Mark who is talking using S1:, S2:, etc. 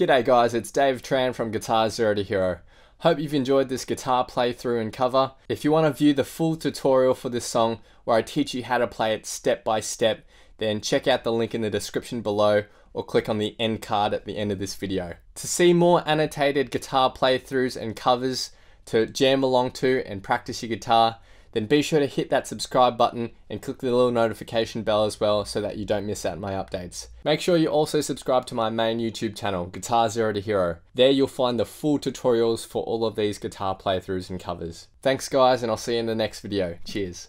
S1: G'day guys, it's Dave Tran from Guitar Zero to Hero. Hope you've enjoyed this guitar playthrough and cover. If you want to view the full tutorial for this song where I teach you how to play it step by step, then check out the link in the description below or click on the end card at the end of this video. To see more annotated guitar playthroughs and covers to jam along to and practice your guitar, then be sure to hit that subscribe button and click the little notification bell as well so that you don't miss out my updates. Make sure you also subscribe to my main YouTube channel, Guitar Zero to Hero. There you'll find the full tutorials for all of these guitar playthroughs and covers. Thanks guys and I'll see you in the next video. Cheers.